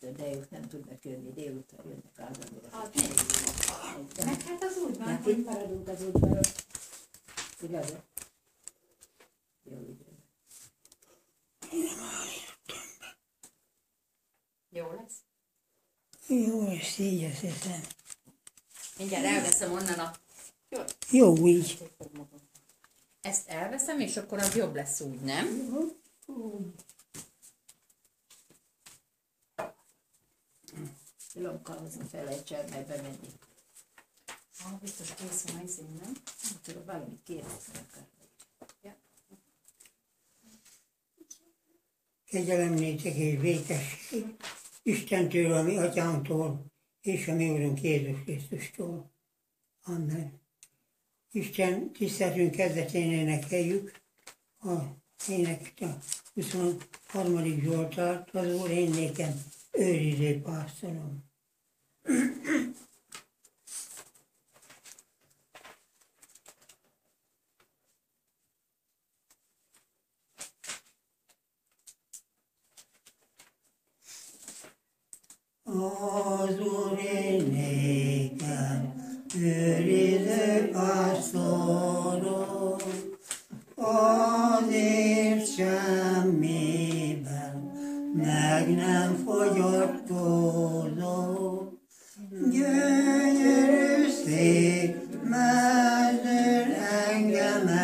de nem tudnak jönni, délután jönnek állandóan. Hát, meg hát az úgy van, hogy maradunk az udvaron. Igaz? Jó, így van. jó lesz. Jó, és így azt hiszem. Mindjárt elveszem onnan a... Jó, Jó így. ezt elveszem, és akkor az jobb lesz úgy, nem? Lomkához felejts el meg bemenni. Ah, biztos kész van az én, nem? Nem tudom, valamit kérdezni akar. Kegyelem néktek és békesség Istentől, a mi atyánktól, és a mi Úrunk Jézus Krisztustól. Amen. Isten tiszteltünk kezdetén énekeljük a éneket a 23. Zsoltárt, az Úr én nékem őriző pásztorom. Az Úr én nékem őriző pásztorom, azért semmiben meg nem. Gyönyörű Gönül sevmezdir engelme.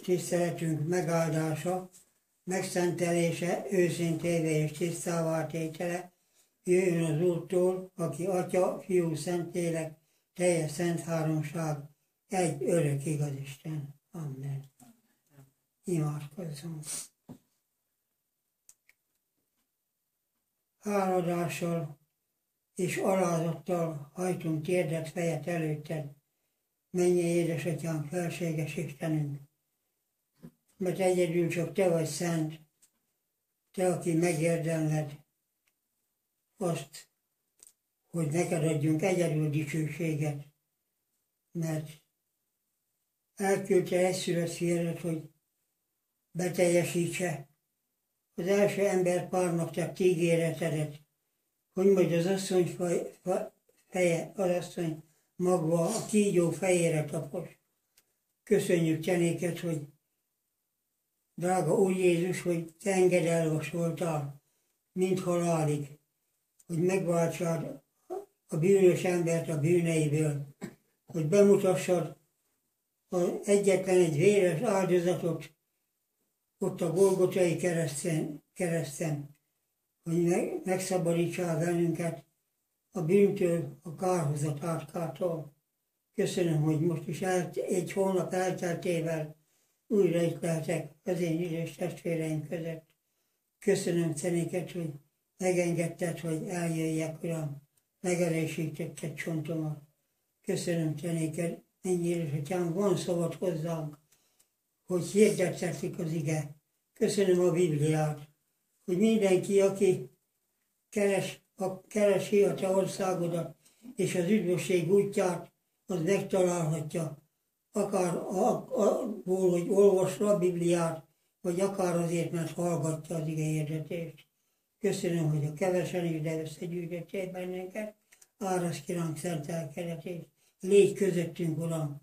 Tiszteletünk megáldása, megszentelése, őszintévé és tisztává tétele, jöjjön az Úrtól, aki Atya, Fiú, Szentlélek, teljes szent háromság, egy örök igaz Isten. Amen. Imádkozzunk. Háladással és alázattal hajtunk térdet fejet előtted, mennyi édesatyám, felséges Istenünk, mert egyedül csak Te vagy szent, Te, aki megérdemled azt, hogy neked adjunk egyedül dicsőséget, mert elküldte egyszülött fiadat, hogy beteljesítse. Az első ember párnak tett ígéretedet, hogy majd az asszony faj, fa, feje, az asszony magva a kígyó fejére tapos. Köszönjük te hogy drága Úr Jézus, hogy te engedelvasoltál, mint halálig, hogy megváltsad a bűnös embert a bűneiből, hogy bemutassad az egyetlen egy véres áldozatot ott a Golgotai kereszten, kereszten hogy meg, megszabadítsál bennünket a bűntől, a kárhozat átkától. Köszönöm, hogy most is el, egy hónap elteltével újra itt lehetek az én idős testvéreim között. Köszönöm Cenéket, hogy megengedted, hogy eljöjjek, Uram, megerősítetted csontomat. Köszönöm Cenéket, ennyire, hogy van szabad hozzánk, hogy hirdettetik az ige. Köszönöm a Bibliát, hogy mindenki, aki keres, a, keresi a te országodat és az üdvösség útját, az megtalálhatja. Akár abból, hogy olvassa a Bibliát, vagy akár azért, mert hallgatja az ige. Köszönöm, hogy a kevesen is, de összegyűjtöttél bennünket. Árasz ki ránk szent elkeretét. Légy közöttünk, Uram.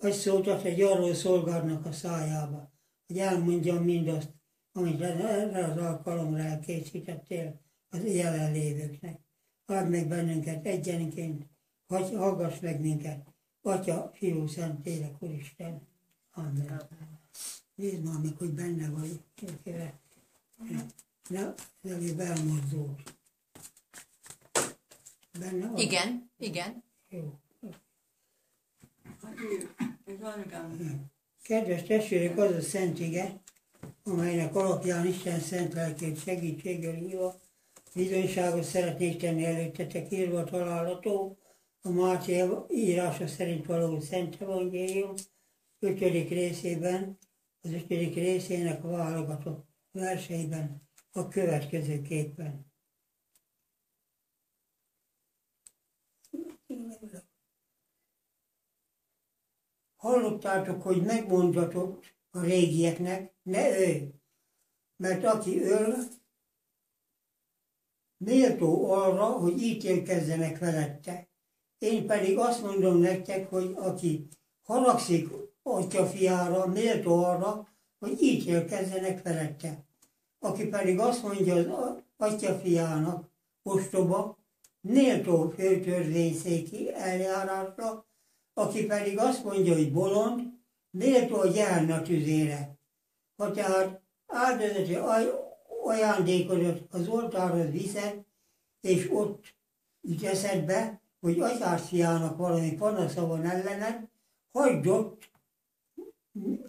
Azt szóltat egy arról szolgálnak a szájába, hogy elmondjam mindazt, amit erre az alkalomra elkészítettél az jelenlévőknek. Add meg bennünket egyenként, hogy hallgass meg minket. Atya, Fiú, Szent Télek, Úristen. Amen. Nézd már meg, hogy benne vagy. Kérlek. Ne, ne elmozdult. Benne vagy? Igen, igen. Jó. Kedves testvérek, az a szent ige, amelynek alapján Isten szent lelkét segítséggel hívva, bizonyságot szeretnék tenni előttetek írva található, a Máté írása szerint való Szent Evangélium 5. részében, az 5. részének válogatott verseiben a következőképpen. Hallottátok, hogy megmondhatok a régieknek, ne ő, mert aki öl, méltó arra, hogy ítélkezzenek felette. Én pedig azt mondom nektek, hogy aki haragszik atya fiára, méltó arra, hogy ítélkezzenek felette. Aki pedig azt mondja az atya fiának, ostoba, méltó főtörvényszéki eljárásra, aki pedig azt mondja, hogy bolond, méltó a gyárna tüzére. Ha tehát áldozati ajándékozat az oltárhoz viszed, és ott így eszedbe, hogy atyás fiának valami panasza van ellened, hagyd ott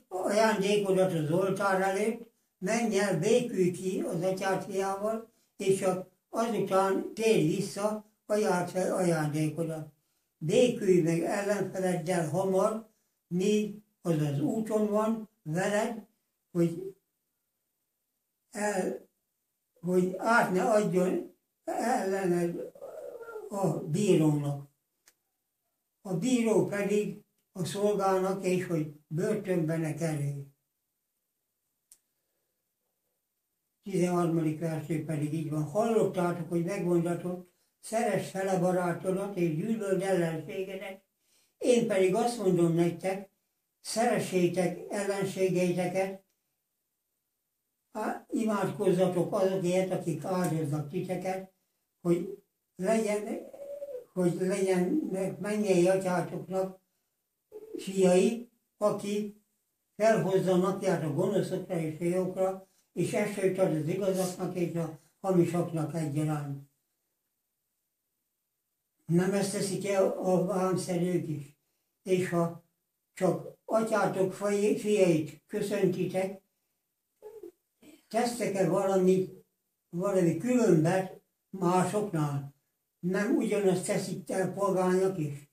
ajándékodat az oltár előtt, menj el, békülj ki az atyás fiával, és csak azután térj vissza, ajánlsz fel ajándékodat. Békülj meg ellenfeleddel hamar, míg az az úton van veled, hogy, el, hogy át ne adjon ellened a bírónak. A bíró pedig a szolgának, és hogy börtönbe ne kerülj. 13. verső pedig így van. Hallottátok, hogy megmondatok, szeres fele barátodat és gyűlöld ellenségedet. Én pedig azt mondom nektek, szeressétek ellenségeiteket, imádkozzatok azokért, akik áldoznak titeket, hogy legyen, hogy legyenek mennyei atyátoknak fiai, aki felhozza a napját a gonoszokra és fiókra, és esőt ad az igazaknak és a hamisoknak egyaránt. Nem ezt teszik el a vámszerők is. És ha csak atyátok fiait köszöntitek, tesztek-e valami, valami különbet másoknál? Nem ugyanazt teszik el polgányok is?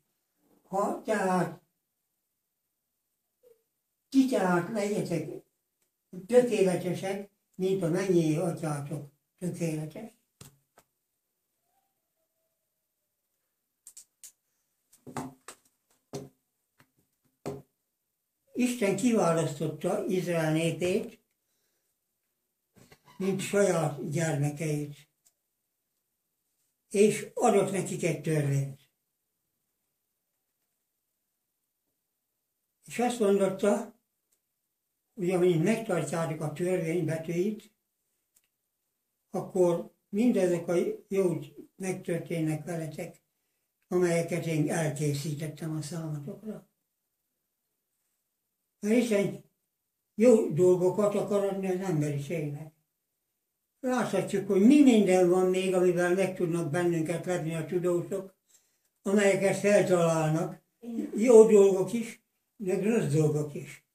Ha tehát ti tehát legyetek tökéletesek, mint a mennyi atyátok tökéletes. Isten kiválasztotta Izrael népét, mint saját gyermekeit, és adott nekik egy törvényt. És azt mondotta, hogy amint megtartjátok a törvény betűit, akkor mindezek a jó megtörténnek veletek, amelyeket én elkészítettem a számatokra. Mert Isten jó dolgokat akar adni az emberiségnek. Láthatjuk, hogy mi minden van még, amivel meg tudnak bennünket lepni a tudósok, amelyeket feltalálnak. Jó dolgok is, meg rossz dolgok is.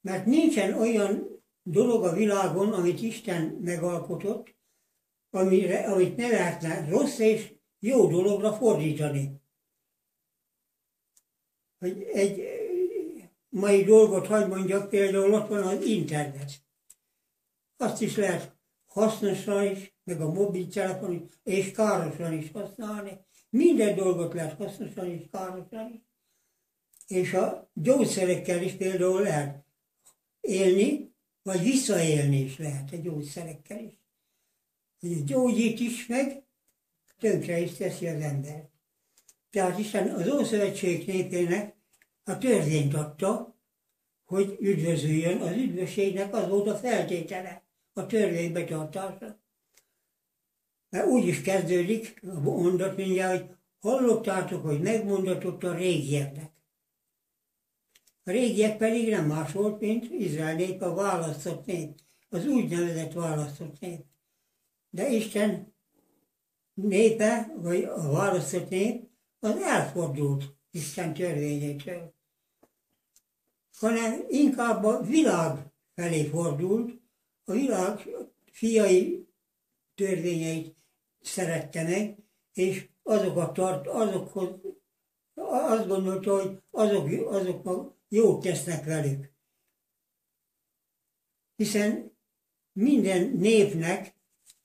Mert nincsen olyan dolog a világon, amit Isten megalkotott, amire, amit ne lehetne rossz és jó dologra fordítani. Hogy egy mai dolgot hagy mondjak, például ott van az internet. Azt is lehet hasznosan is, meg a mobiltelefon is, és károsan is használni. Minden dolgot lehet hasznosan is, károsan is. És a gyógyszerekkel is például lehet élni, vagy visszaélni is lehet a gyógyszerekkel is. Hogy gyógyít is meg, tönkre is teszi az ember. Tehát Isten az Ószövetség népének a törvényt adta, hogy üdvözüljön, az üdvösségnek az volt a feltétele, a törvény betartása. Mert úgy is kezdődik a mondat mindjárt, hogy hallottátok, hogy megmondatott a régieknek. A régiek pedig nem más volt, mint Izrael nép, a választott nép, az úgynevezett választott nép. De Isten népe, vagy a választott nép, az elfordult Isten törvényétől, hanem inkább a világ felé fordult, a világ fiai törvényeit szerette meg, és azokat tart, azokhoz, azt gondolta, hogy azok, azok jót tesznek velük. Hiszen minden népnek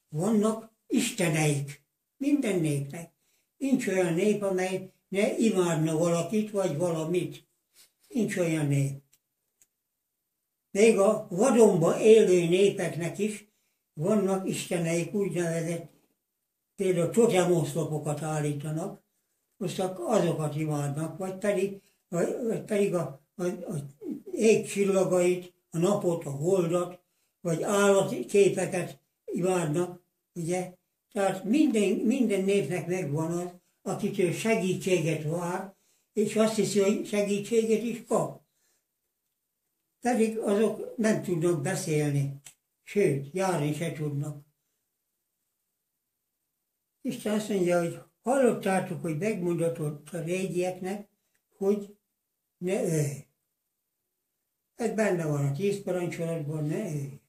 vannak isteneik. Minden népnek. Nincs olyan nép, amely ne imádna valakit, vagy valamit. Nincs olyan nép. Még a vadonba élő népeknek is vannak isteneik úgynevezett, például totemoszlopokat állítanak, most azokat imádnak, vagy pedig, vagy, vagy pedig a, a, a ég csillagait, a napot, a holdat, vagy állati képeket imádnak, ugye? Tehát minden, minden népnek megvan az, akitől segítséget vár, és azt hiszi, hogy segítséget is kap. Pedig azok nem tudnak beszélni, sőt, járni se tudnak. Isten azt mondja, hogy hallottátok, hogy megmondatott a régieknek, hogy ne ölj. Ez benne van a tíz parancsolatban, ne ölj.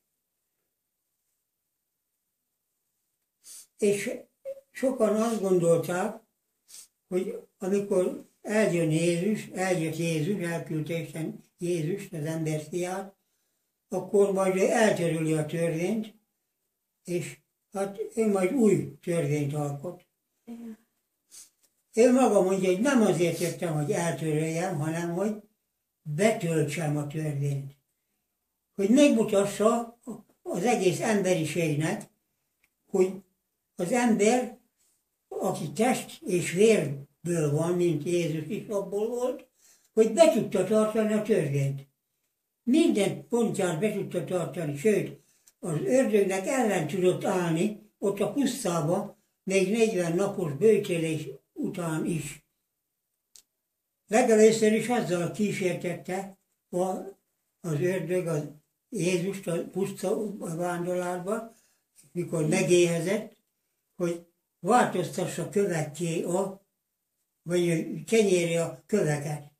És sokan azt gondolták, hogy amikor eljön Jézus, eljött Jézus, elküldte Isten Jézus, az ember fiát, akkor majd eltörüli a törvényt, és hát ő majd új törvényt alkot. Ő maga mondja, hogy nem azért jöttem, hogy eltöröljem, hanem hogy betöltsem a törvényt. Hogy megmutassa az egész emberiségnek, hogy az ember, aki test és vérből van, mint Jézus is abból volt, hogy be tudta tartani a törvényt. Minden pontját be tudta tartani, sőt, az ördögnek ellen tudott állni, ott a pusztába, még 40 napos bőtélés után is. Legelőször is azzal kísértette a, az ördög az Jézust a puszta vándorlásba, mikor megéhezett, hogy változtassa követké a, vagy kenyéri a köveket.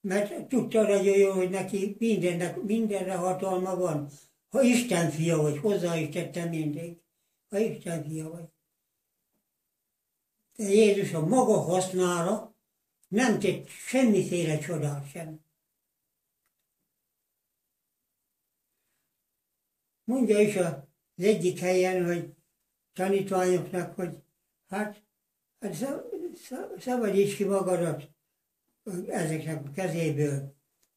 Mert tudta nagyon jó, hogy neki mindennek, mindenre hatalma van. Ha Isten fia vagy, hozzá is tette mindig. Ha Isten fia vagy. De Jézus a maga hasznára nem tett semmiféle csodát sem. Mondja is az egyik helyen, hogy tanítványoknak, hogy hát, hát szabadíts ki magadat ezeknek a kezéből.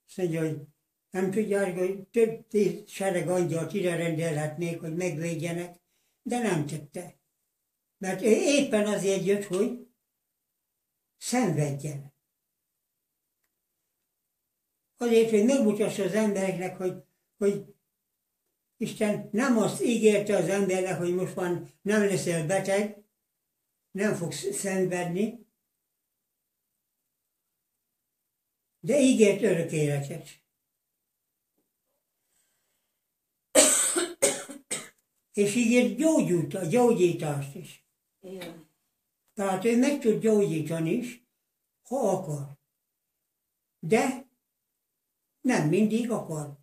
Azt mondja, hogy nem tudják, hogy több tíz sereg angyalt ide rendelhetnék, hogy megvédjenek, de nem tette. Mert ő éppen azért jött, hogy szenvedjen. Azért, hogy megmutassa az embereknek, hogy, hogy Isten nem azt ígérte az embernek, hogy most már nem leszel beteg, nem fogsz szenvedni, de ígért örök életet. És ígért gyógyult, gyógyítást is. Igen. Tehát ő meg tud gyógyítani is, ha akar. De nem mindig akar.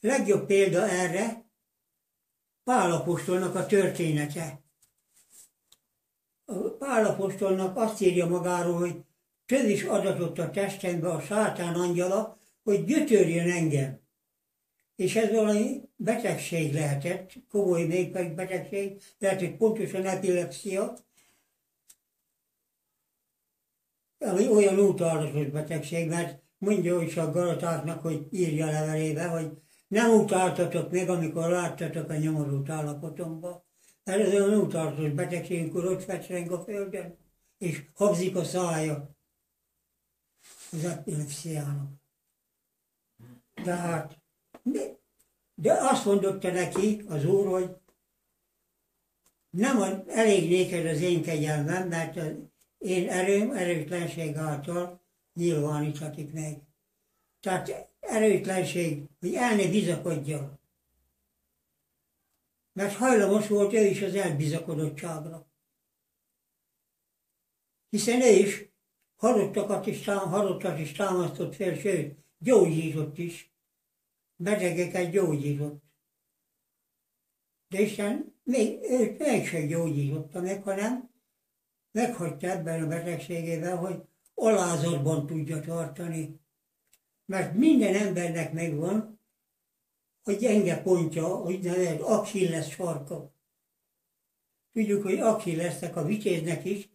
Legjobb példa erre Pálapostolnak a története. A Pálapostolnak azt írja magáról, hogy több is adatot a testembe a sátán angyala, hogy gyötörjön engem. És ez valami betegség lehetett, komoly még betegség, lehet, hogy pontosan epilepsia, ami olyan utálatos betegség, mert mondja is a Galatáknak, hogy írja levelébe, hogy nem utáltatok meg, amikor láttatok a nyomorult állapotomba. Mert ez olyan utálatos betegség, amikor ott fecseng a földön, és habzik a szája az epilepsziának. Tehát, de, de azt mondotta neki az úr, hogy nem elég néked az én kegyelmem, mert az én erőm erőtlenség által nyilváníthatik meg. Tehát erőtlenség, hogy el ne bizakodjon. Mert hajlamos volt ő is az elbizakodottságra. Hiszen ő is halottakat is, tám, halottat is támasztott fel, sőt, gyógyított is. Betegeket gyógyított. De Isten még, őt mégsem gyógyította meg, hanem meghagyta ebben a betegségében, hogy alázatban tudja tartani. Mert minden embernek megvan a gyenge pontja, hogy nevezett Achilles sarka. Tudjuk, hogy Achillesnek a vitéznek is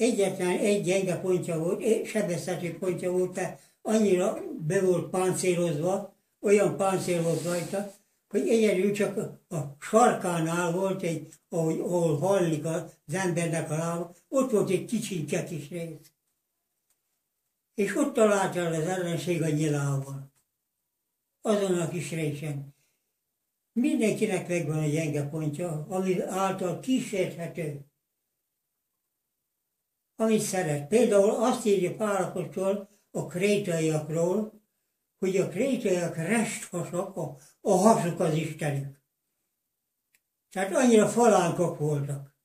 egyetlen egy gyenge pontja volt, sebezhető pontja volt, tehát annyira be volt páncélozva, olyan páncél volt rajta, hogy egyedül csak a sarkánál volt egy, ahogy, ahol hallik az embernek a lába, ott volt egy kicsinke kis rész. És ott találta el az ellenség a nyilával. Azon a kis részen. Mindenkinek megvan a gyenge pontja, ami által kísérthető. Amit szeret. Például azt írja Pálapostól a krétaiakról, hogy a krétaiak resthasak, a, a hasuk az Istenük. Tehát annyira falánkok voltak.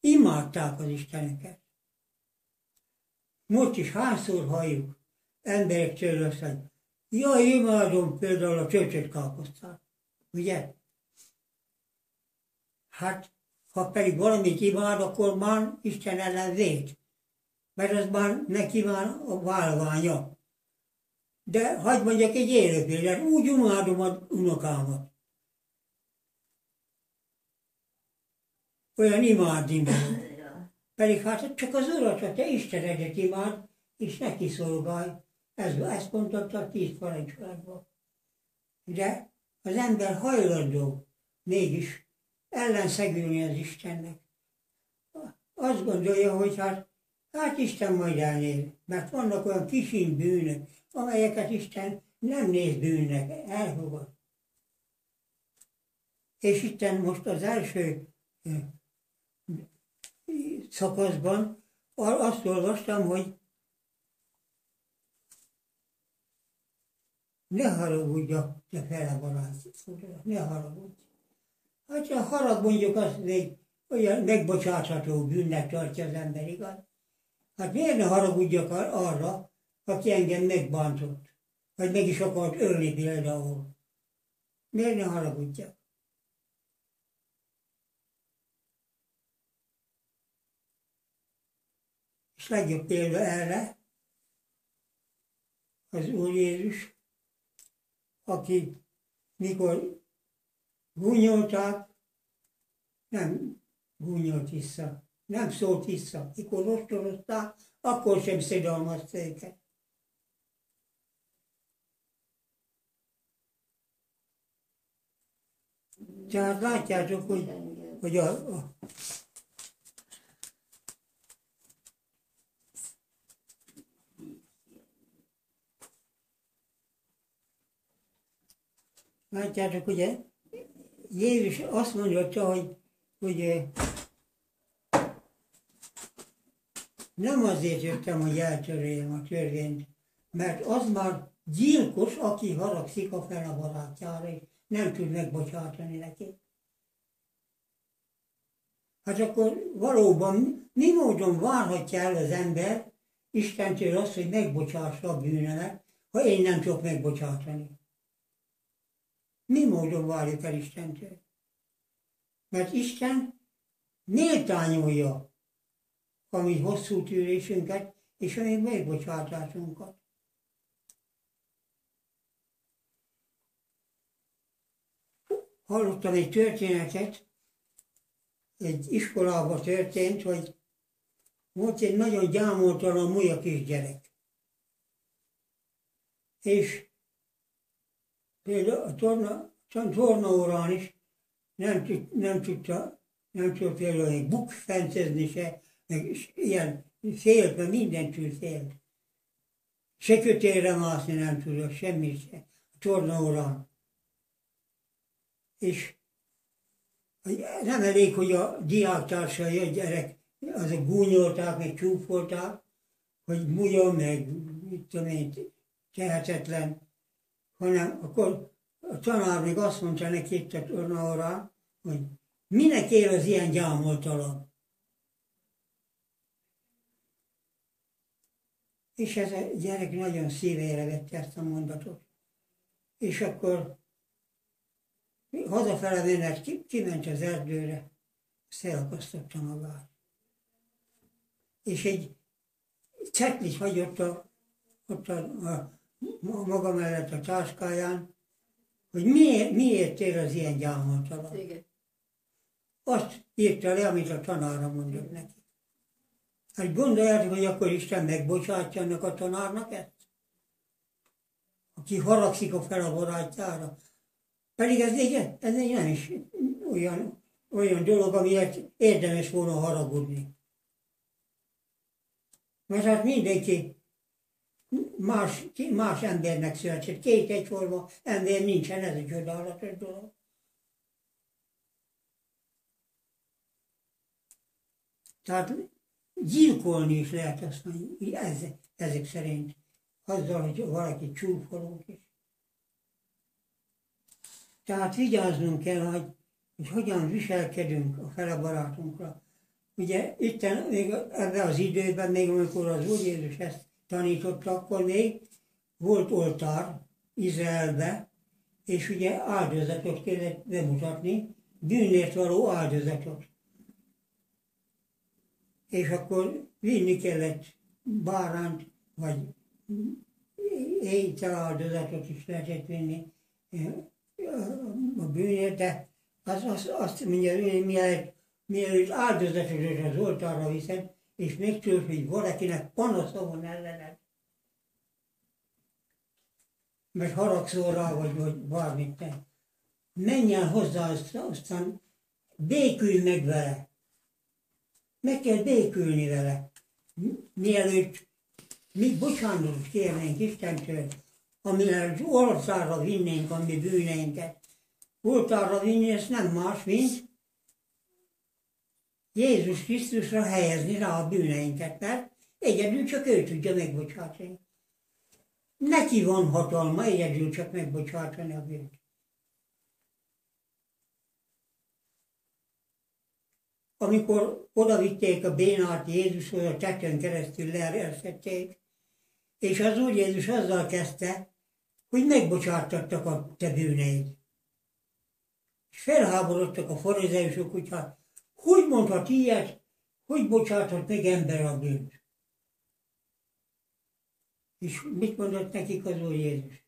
Imádták az Isteneket. Most is hányszor halljuk emberektől azt, hogy jaj, imádom például a csöcsöt káposztát. Ugye? Hát, ha pedig valamit imád, akkor már Isten ellen véd. Mert az már neki már a válványa. De hagyd mondjak egy élő példát, úgy imádom az unokámat. Olyan imádni Pedig hát csak az Urat, ha te Istenedet imád, és neki szolgálj. Ez, ezt mondta a tíz parancsolatban. De az ember hajlandó mégis ellenszegülni az Istennek. Azt gondolja, hogy hát, hát Isten majd elnél, mert vannak olyan kisin bűnök, amelyeket Isten nem néz bűnnek, elfogad. És Isten most az első szakaszban azt olvastam, hogy ne haragudja, te fele barát, ne haragudj. Hát a harag mondjuk azt még olyan megbocsátható bűnnek tartja az ember, igaz? Hát miért ne haragudjak arra, aki engem megbántott, vagy meg is akart ölni például. Miért ne haragudjak? És legjobb példa erre az Úr Jézus, aki mikor gúnyolták, nem gúnyolt vissza, nem szólt vissza. Mikor ostorozták, akkor sem szedalmazta őket. Tehát látjátok, hogy, hogy a, a Látjátok, ugye Jézus azt mondja, hogy, hogy nem azért jöttem, hogy eltöröljem a törvényt, mert az már gyilkos, aki haragszik a fel a barátjára, és nem tud megbocsátani neki. Hát akkor valóban mi módon várhatja el az ember Istentől azt, hogy megbocsássa a bűnemet, ha én nem tudok megbocsátani? Mi módon várjuk el Istentől? Mert Isten méltányolja a mi hosszú tűrésünket és a mi megbocsátásunkat. Hallottam egy történetet, egy iskolában történt, hogy volt egy nagyon gyámoltalan múlja kisgyerek. És például a torna, tornaórán is nem, tud, nem tudta, nem tudta például egy buk fencezni se, meg ilyen félt, mert mindentől félt. Se kötélre mászni nem tudott, semmit se, a tornaórán. És nem elég, hogy a diáktársai, a gyerek, azok gúnyolták, meg csúfolták, hogy múljon, meg mit tudom én, tehetetlen, hanem akkor a tanár még azt mondta neki itt a tornaórán, hogy minek él az ilyen gyámoltalan. És ez a gyerek nagyon szívére vette ezt a mondatot. És akkor hazafele menet kiment az erdőre, szelakasztotta magát. És egy cetlit hagyott a, ott a, a maga mellett a táskáján, hogy miért, miért ér az ilyen gyámoltalan. Igen. Azt írta le, amit a tanára mondott neki. Hát gondoljátok, hogy akkor Isten megbocsátja annak a tanárnak ezt? Aki haragszik a fel a barátjára. Pedig ez egy, ez egy nem is olyan, olyan dolog, amiért érdemes volna haragudni. Mert hát mindenki más, más embernek született. Két egyforma ember nincsen, ez egy csodálatos dolog. Tehát gyilkolni is lehet azt mondani, ezek, ezek szerint. Azzal, hogy valaki csúfolunk is. Tehát vigyáznunk kell, hogy, hogy hogyan viselkedünk a fele barátunkra. Ugye itt még ebben az időben, még amikor az Úr Jézus ezt tanította, akkor még volt oltár Izraelbe, és ugye áldozatot kellett bemutatni, bűnért való áldozatot. És akkor vinni kellett báránt, vagy éjtel áldozatot is lehetett vinni a bűnért, de az, az, azt mondja, mielőtt, mielőtt áldozatot az oltára viszed, és megtudod, hogy valakinek panasza van ellened. Mert haragszol rá, vagy, vagy bármit te. Menj el hozzá, aztán békülj meg vele. Meg kell békülni vele. Mielőtt mi bocsánatot kérnénk Istentől, amivel az országra vinnénk a mi bűneinket. Oltára vinni, ez nem más, mint Jézus Krisztusra helyezni rá a bűneinket, mert egyedül csak ő tudja megbocsátani. Neki van hatalma egyedül csak megbocsátani a bűnt. Amikor odavitték a bénát Jézushoz, a tetőn keresztül leerszették, és az Úr Jézus azzal kezdte, hogy megbocsátattak a te bűneid. És felháborodtak a farizeusok, hogy hát, hogy mondhat ilyet, hogy bocsáthat meg ember a bűnt. És mit mondott nekik az Úr Jézus?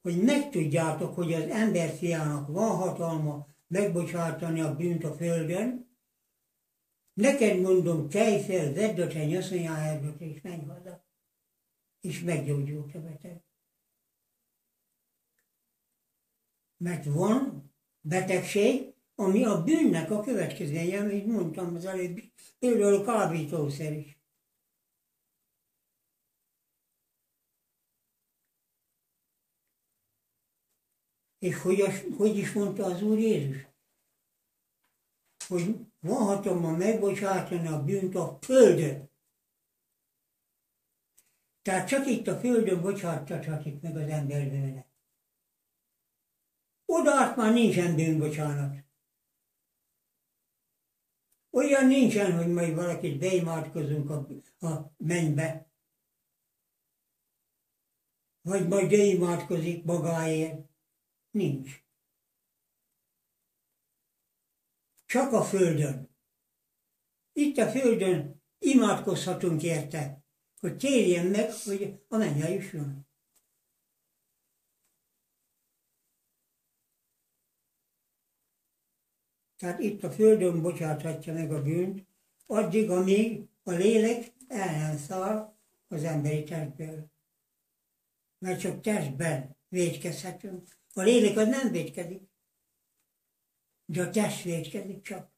Hogy megtudjátok, hogy az emberfiának van hatalma megbocsátani a bűnt a földön, neked mondom, kelj fel, vedd a te nyaszonyáját, és menj haza. És meggyógyult a beteg. Mert van betegség, ami a bűnnek a következménye, amit mondtam az előbb, például a kábítószer is. És hogy, az, hogy is mondta az Úr Jézus? Hogy van hatalma megbocsátani a bűnt a földön. Tehát csak itt a földön bocsáthatik meg az ember bűne. Oda át már nincsen bűnbocsánat. Olyan nincsen, hogy majd valakit beimádkozunk a, a mennybe. Vagy majd beimádkozik magáért. Nincs. Csak a Földön. Itt a Földön imádkozhatunk érte, hogy térjen meg, hogy a mennyel jusson. Tehát itt a Földön bocsáthatja meg a bűnt, addig, amíg a lélek el nem száll az emberi testből. Mert csak testben védkezhetünk. A lélek az nem védkezik, de a test védkezik csak.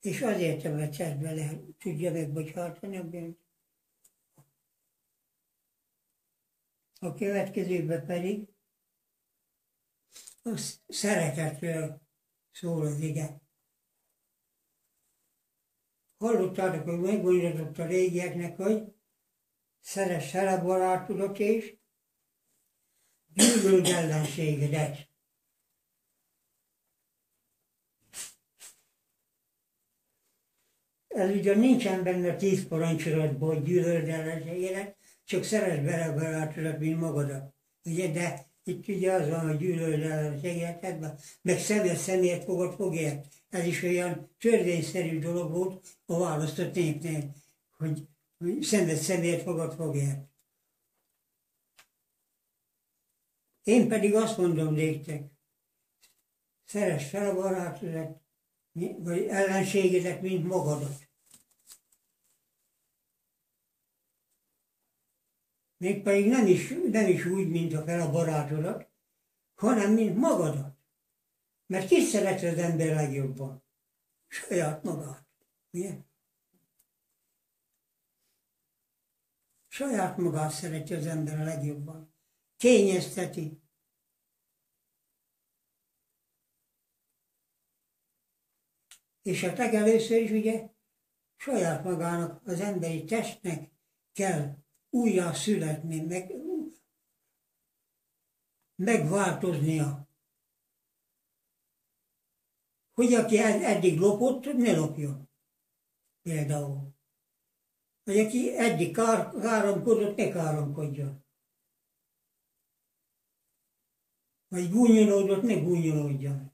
És azért, mert a testben lehet, tudja megbocsátani a bűnt. A következőben pedig a szeretetről szól az ige. Hallottátok, hogy megmondjatok a régieknek, hogy szeres a barátodat és gyűlöld ellenségedet. Ez ugye nincsen benne tíz parancsolatban, hogy gyűlöld ellenségedet, csak szeres bele barátodat, mint magadat. Ugye, de itt ugye hogy gyűlöld ellenségedet, meg személyet személyet fogod fogért. Ez is olyan törvényszerű dolog volt a választott népnél, hogy, szenved személyet fogad fogért. Én pedig azt mondom néktek, szeress fel a barátodat, vagy ellenségedet, mint magadat. Mégpedig nem is, nem is úgy, mint a fel a barátodat, hanem mint magadat. Mert ki szereti az ember legjobban? Saját magát. Ugye? Saját magát szereti az ember a legjobban kényezteti. És hát legelőször is ugye saját magának, az emberi testnek kell újjá születni, meg, megváltoznia. Hogy aki eddig lopott, ne lopjon. Például. Vagy aki eddig kár, káromkodott, ne káromkodjon. vagy gúnyolódott, ne gúnyolódjon.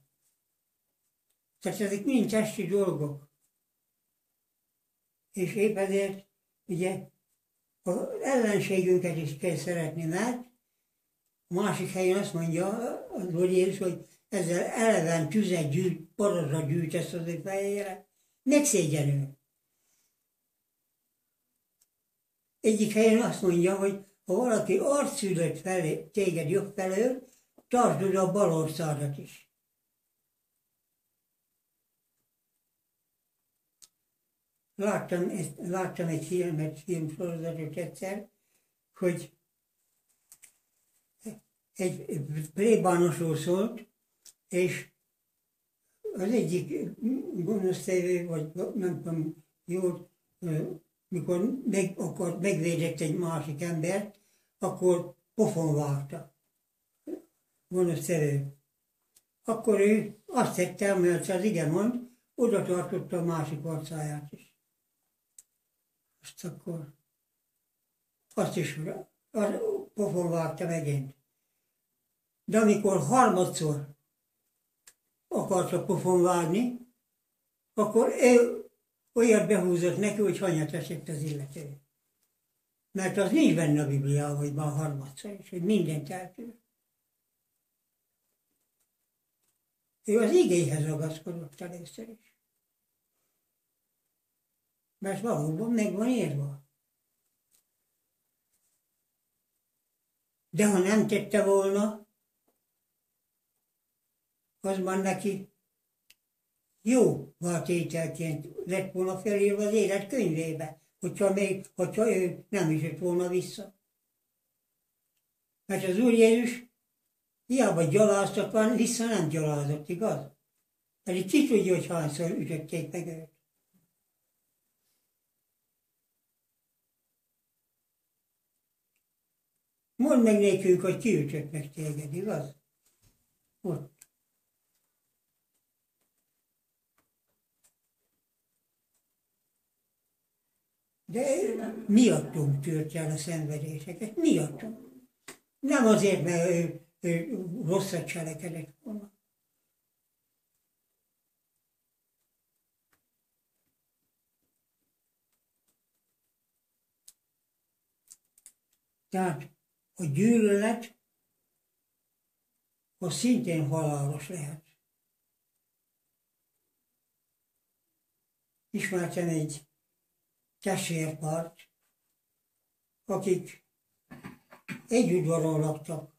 Tehát ezek mind testi dolgok. És épp ezért ugye az ellenségünket is kell szeretni, mert a másik helyen azt mondja az Úr Jézus, hogy ezzel eleven tüzet gyűjt, porozra gyűjt ezt az ő fejére, megszégyenül. Egyik helyen azt mondja, hogy ha valaki arcszülött felé, téged jobb felől, tartsd a bal országot is. Láttam, ezt, láttam egy filmet, filmsorozatot egyszer, hogy egy plébánosról szólt, és az egyik gonosztevő, vagy nem tudom, jó, mikor meg, akar, megvédett egy másik embert, akkor pofon várta szerő. Akkor ő azt tette, mert az igen mond, oda tartotta a másik arcáját is. Azt akkor, azt is az pofon vágta megint. De amikor harmadszor akarta pofon vágni, akkor ő olyat behúzott neki, hogy hanyat esett az illető. Mert az nincs benne a Bibliában, hogy már harmadszor is, hogy mindent eltűnt. Ő az igéhez ragaszkodott először is. Mert valóban meg van írva. De ha nem tette volna, az már neki jó tételként lett volna felírva az élet könyvébe, hogyha, még, hogyha ő nem is jött volna vissza. Mert az Úr Jézus Hiába gyaláztat van, vissza nem gyalázott, igaz? Pedig ki tudja, hogy hányszor ütötték meg őt. Mondd meg nékünk, hogy ki ütött meg téged, igaz? Ott. De miattunk tűrt el a szenvedéseket, miattunk. Nem azért, mert ő, ő rosszat cselekedett volna. Tehát a gyűlölet az szintén halálos lehet. Ismertem egy testvérpart, akik egy udvaron laktak.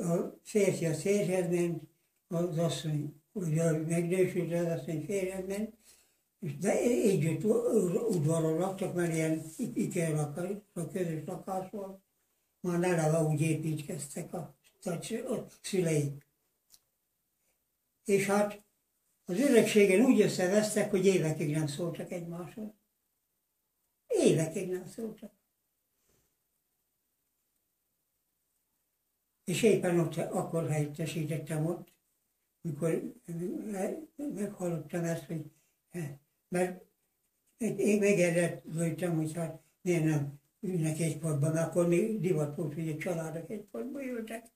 A férfi a férjhez ment, az asszony, ugye megnősült az asszony férjhez de együtt udvaron laktak, mert ilyen ikerlakás, a közös lakás volt. Már eleve úgy építkeztek a, a szüleik. És hát az örökségen úgy összevesztek, hogy évekig nem szóltak egymáshoz. Évekig nem szóltak. És éppen ott akkor helyettesítettem ott, mikor meghallottam ezt, hogy mert én megerőltem, hogy hát miért nem ülnek egy padban, mert akkor még divat volt, hogy a családok egy padban ültek.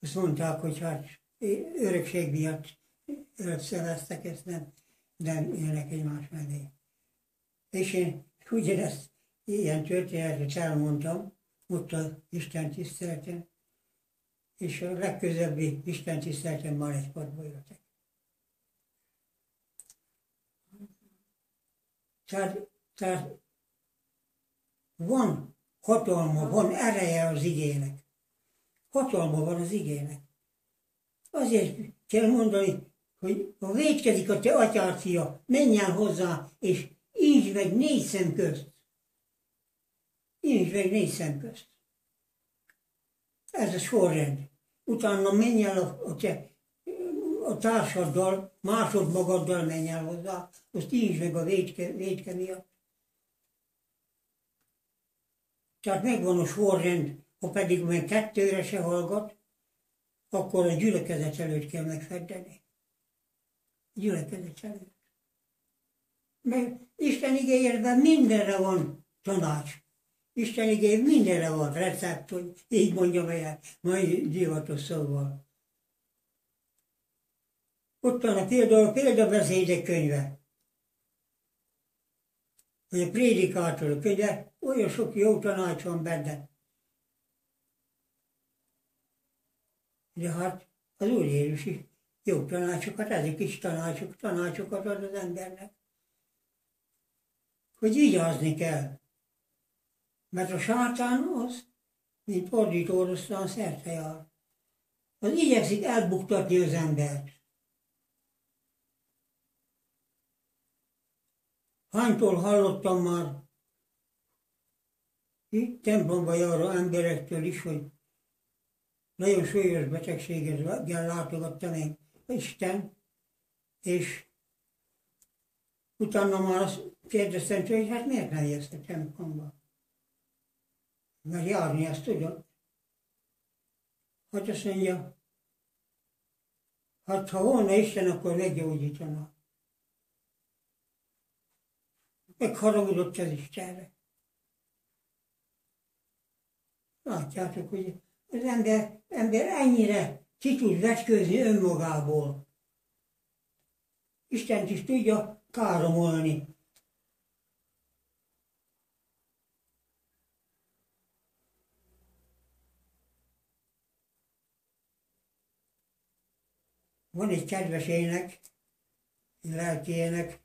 Azt mondták, hogy hát örökség miatt összevesztek, ezt nem, nem élnek egymás mellé. És én ugyanezt ilyen történetet elmondtam, ott az Isten tiszteleten, és a legközelebbi Isten tiszteleten már egy padba jöttek. Tehát, tehát van hatalma, van ereje az igének. Hatalma van az igének. Azért kell mondani, hogy ha védkezik a te atyád fia, menj el hozzá, és így meg négy szem közt. Így meg négy szem közt. Ez a sorrend. Utána menj el a, a te a társaddal, másod magaddal menj el hozzá, azt így meg a védke, védke miatt. Tehát megvan a sorrend, ha pedig meg kettőre se hallgat, akkor a gyülekezet előtt kell megfeddeni. A gyülekezet előtt. Mert Isten igényében mindenre van tanács. Isten igény mindenre van recept, hogy így mondjam el, mai divatos szóval. Ott van a például példabeszédek könyve. Vagy a prédikátor könyve, olyan sok jó tanács van benne. De hát az Úr Jézus is jó tanácsokat, ezek is tanácsok, tanácsokat ad az embernek. Hogy vigyázni kell. Mert a sátán az, mint fordító oroszlán szerte jár. Az igyekszik elbuktatni az embert. Hánytól hallottam már itt templomba járó emberektől is, hogy nagyon súlyos betegséget látogattam én Isten, és utána már azt kérdeztem hogy hát miért nem jössz a templomba? Mert járni ezt tudod. Hát azt mondja, hát ha volna Isten, akkor meggyógyítana megharagudott az Istenre. Látjátok, hogy az ember, ember ennyire ki tud vetkőzni önmagából. Isten is tudja káromolni. Van egy kedves ének, lelki ének,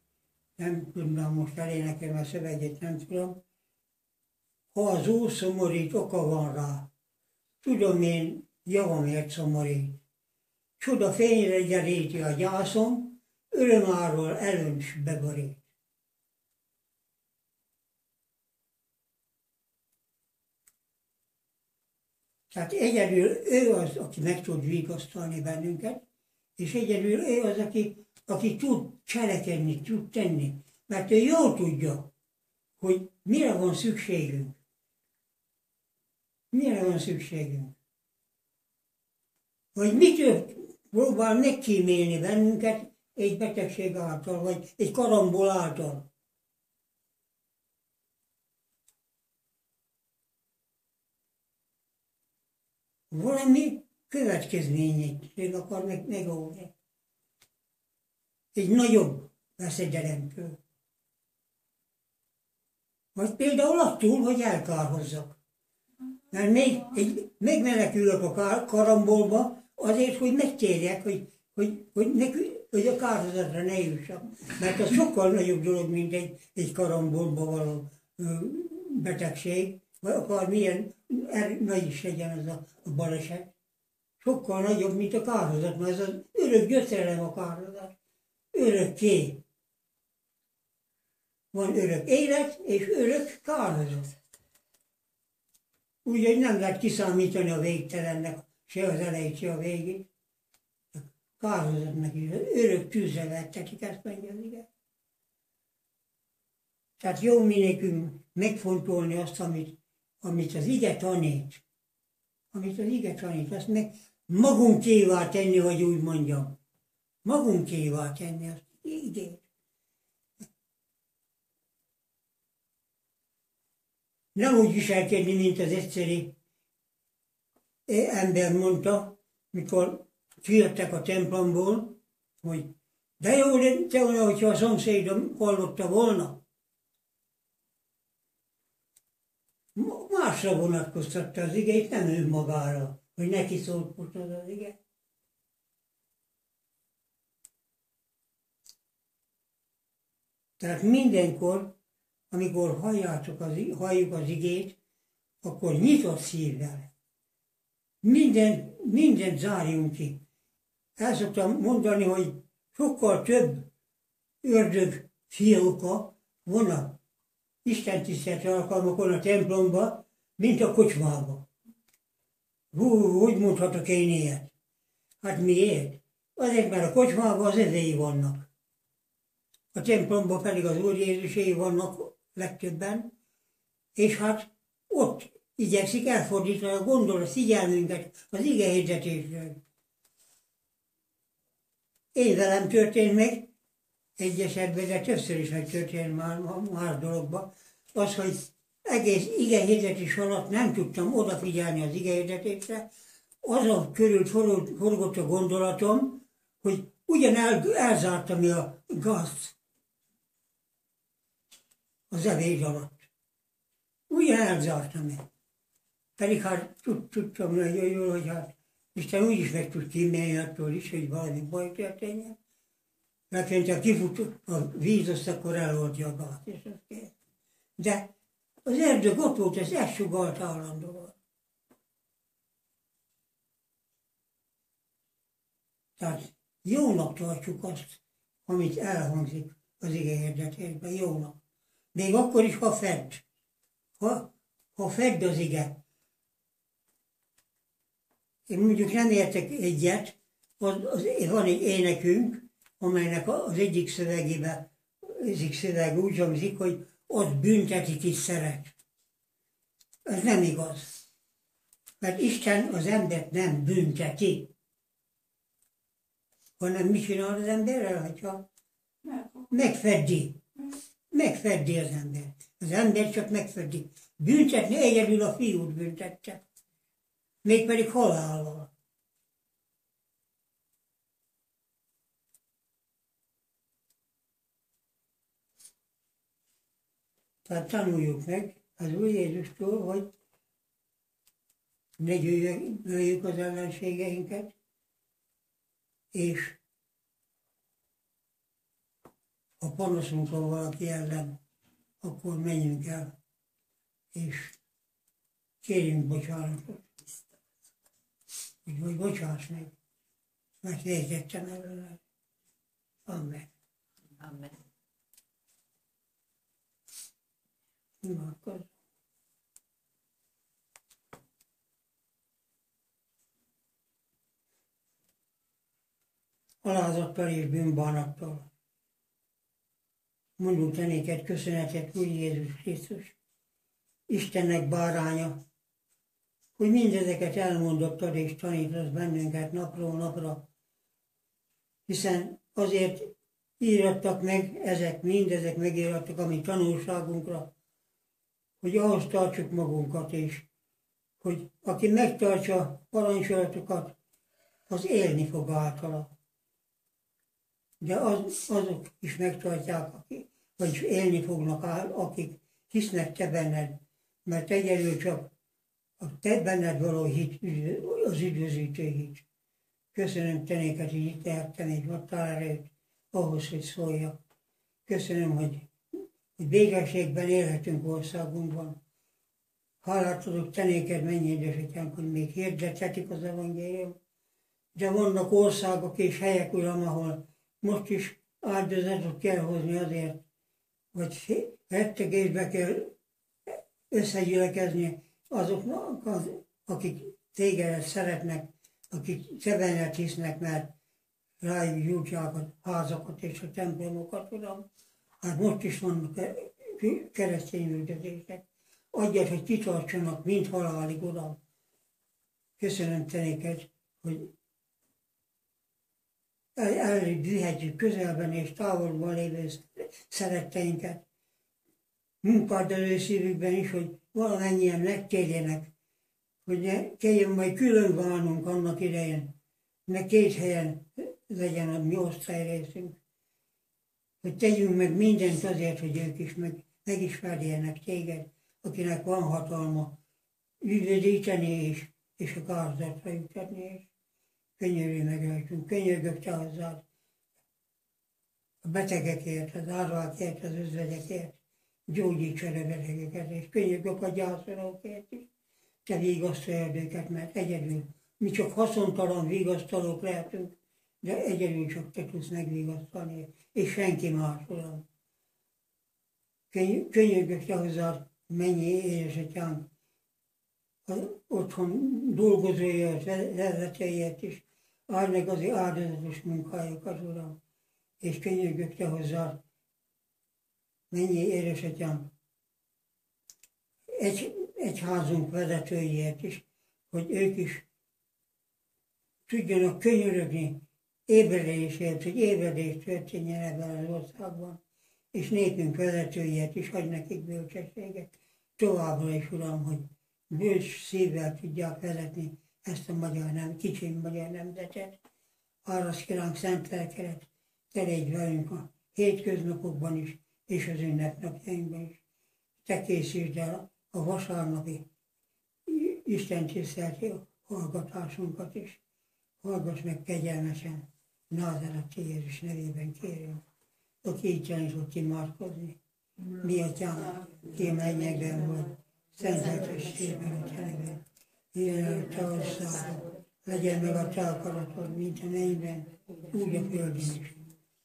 nem tudnám most elénekelni a szöveget, nem tudom. Ha az Úr szomorít, oka van rá. Tudom én, javamért szomorít. Csoda fényre gyeríti a gyászom, örömáról előns beborít. Tehát egyedül ő az, aki meg tud vigasztalni bennünket, és egyedül ő az, aki, aki tud cselekedni, tud tenni. Mert ő jól tudja, hogy mire van szükségünk. Mire van szükségünk. Hogy mitől próbál megkímélni bennünket egy betegség által, vagy egy karambol által. valami következményét akar meg, megoldani. Egy nagyobb veszedelemtől. Vagy például attól, hogy elkárhozzak. Mert még egy, megmenekülök a karambolba azért, hogy megtérjek, hogy, hogy, hogy, ne, hogy a kárhozatra ne jussak. Mert az sokkal nagyobb dolog, mint egy, egy karambolba való betegség, vagy akár milyen er, nagy is legyen ez a, a baleset. Sokkal nagyobb, mint a kárhozat, mert ez az örök gyötrelem a kárhozat. Örökké. Van örök élet és örök kárhozat. Úgyhogy nem lehet kiszámítani a végtelennek se az elejét, se a végét. A kárhozatnak is örök tűzre vettetik, ezt mondja az igen. Tehát jó mi nekünk megfontolni azt, amit amit az ige tanít, amit az ige tanít, azt meg magunkévá tenni, hogy úgy mondjam. Magunkévá tenni azt igét. Nem úgy viselkedni, mint az egyszerű ember mondta, mikor kijöttek a templomból, hogy de jó lenne volna, hogyha a szomszédom hallotta volna. másra vonatkoztatta az igét, nem ő magára, hogy neki szólt az az ige. Tehát mindenkor, amikor halljátok az, halljuk az igét, akkor nyitott szívvel. Minden, mindent zárjunk ki. El szoktam mondani, hogy sokkal több ördög fióka van a Isten tisztelet alkalmakon a templomba, mint a kocsmába. Hú, hogy mondhatok én ilyet? Hát miért? Azért, mert a kocsmában az ezei vannak. A templomban pedig az Úr Jézusé vannak legtöbben, és hát ott igyekszik elfordítani a gondolat figyelmünket az ige hirdetésről. Én velem történt meg, egy esetben, de többször is megtörtént már más dologban, az, hogy egész ige hirdetés alatt nem tudtam odafigyelni az ige hirdetésre, azon körül forgott a gondolatom, hogy ugyan el, elzártam a gazt az evés alatt. Ugyan elzártam el. Pedig hát tud, tudtam nagyon jól, hogy hát Isten úgy is meg tud kímélni attól is, hogy valami baj történjen. Mert ha kifut a víz, azt akkor eloldja a gát, és azt kell. De az erdő ott volt, ez ezt sugalt állandóan. Tehát jónak tartjuk azt, amit elhangzik az ige hirdetésben, jónak. Még akkor is, ha fedd. Ha, ha fedd az ige. Én mondjuk nem értek egyet, az, az, van egy énekünk, amelynek az egyik szövegében, egyik szöveg úgy hangzik, hogy ott büntetik is szeret. Ez nem igaz. Mert Isten az embert nem bünteti. Hanem mit csinál az emberrel, hogyha megfeddi. Megfeddi az ember. Az ember csak megfeddi. Büntetni egyedül a fiút büntette. Mégpedig halállal. Tehát tanuljuk meg az Úr Jézustól, hogy ne gyűjjük az ellenségeinket, és a panaszunk van valaki ellen, akkor menjünk el, és kérjünk bocsánatot. Úgy, hogy bocsáss meg, mert végzettem előle. Amen. Amen. Imádkozz. Alázattal és bűnbánattól Mondunk te néked köszönetet, Úr Jézus Krisztus, Istennek báránya, hogy mindezeket elmondottad és tanítasz bennünket napról napra, hiszen azért írattak meg, ezek mindezek megírattak a mi tanulságunkra, hogy ahhoz tartsuk magunkat is, hogy aki megtartsa parancsolatokat, az élni fog általa. De az, azok is megtartják, akik, vagyis élni fognak, akik hisznek te benned, mert egyelő csak a te benned való hit, az üdvözítő hit. Köszönöm te néked, hogy itt lehettem egy erőt ahhoz, hogy szóljak. Köszönöm, hogy, hogy végességben élhetünk országunkban. Hálát tudok te néked, mennyi édesatyánk, hogy még hirdetetik az evangélium. De vannak országok és helyek, Uram, ahol most is áldozatot kell hozni azért, vagy rettegésbe kell összegyülekezni azoknak, az, akik téged szeretnek, akik te hisznek, mert rájuk jutják a házakat és a templomokat, Uram. Hát most is vannak keresztény üldözések. Adjad, hogy kitartsanak mind halálig, Uram. Köszönöm te hogy előbb vihetjük közelben és távolban lévő szeretteinket. Munkádölő szívükben is, hogy valamennyien megkérjenek, hogy ne kelljen majd külön válnunk annak idején, ne két helyen legyen a mi osztályrészünk, hogy tegyünk meg mindent azért, hogy ők is meg, megismerjenek téged, akinek van hatalma üdvözíteni is, és a gárdatra jutatni is. Könyörülj meg rajtunk, könyörgök te a betegekért, az árvákért, az özvegyekért, gyógyíts el a betegeket, és könyörgök a gyászolókért is, te vigasztalj őket, mert egyedül mi csak haszontalan vigasztalók lehetünk, de egyedül csak te tudsz megvigasztalni, és senki más, Uram. Könyörgök te hozzád, mennyi édesatyám, otthon dolgozóért, vezetőért is, áld meg az áldozatos munkájukat, Uram, és könyörgök te hozzá, mennyi édesatyám, egy, egy házunk vezetőiért is, hogy ők is tudjanak könyörögni ébredésért, hogy ébredés történjen ebben az országban, és népünk vezetőiért is hagy nekik bölcsességet. Továbbra is, Uram, hogy bős szívvel tudják vezetni ezt a magyar nem, kicsi magyar nemzetet. Arra kérem szent lelkeret, te légy velünk a hétköznapokban is, és az ünnepnapjainkban is. Te készítsd el a vasárnapi Isten tisztelti hallgatásunkat is. Hallgass meg kegyelmesen, Názereti Jézus nevében kérünk, aki így tanított imádkozni. Mi atyám, ki mennyekben vagy, szenteltességben a teneben. Jöjjön a te országod, legyen meg a te akaratod, mint a mennyben, úgy a földön is.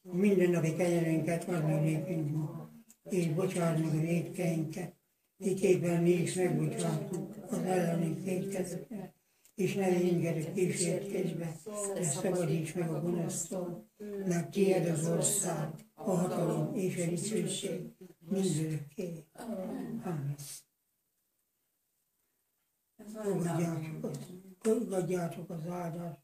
A mindennapi kenyerünket ad meg nékünk ma, és bocsásd meg a védkeinket, miképpen mi is megbocsátunk az ellenünk védkezőknek, és ne engedj kísértésbe, de szabadíts meg a gonosztól, mert tiéd az ország, a hatalom és a dicsőség mindörökké. Amen. Fogadjátok fogadjátok az áldást.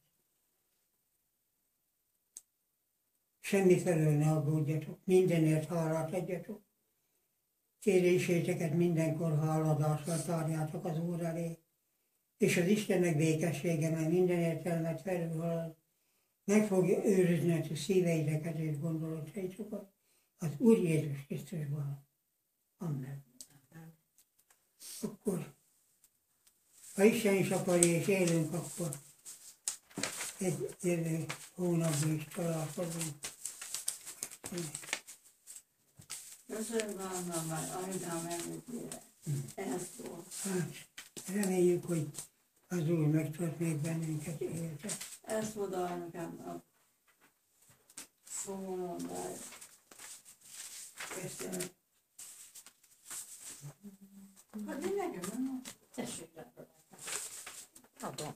Semmi felől ne aggódjatok, mindenért hálát adjatok. Kéréséteket mindenkor háladással tárjátok az Úr elé, és az Istennek békessége, mert minden értelmet felülhalad, meg fogja őrizni a szíveiteket és gondolataitokat az Úr Jézus Krisztusban. Amen. Akkor ha Isten is akarja, és élünk, akkor egy jövő hónapban is találkozunk. Köszönöm, Anna, már anyám említére. Ez volt. Hát, reméljük, hogy az Úr megtart még bennünket élete. Ez volt a nekem a szóval, Köszönöm. Hát én nekem nem Tessék 差不多。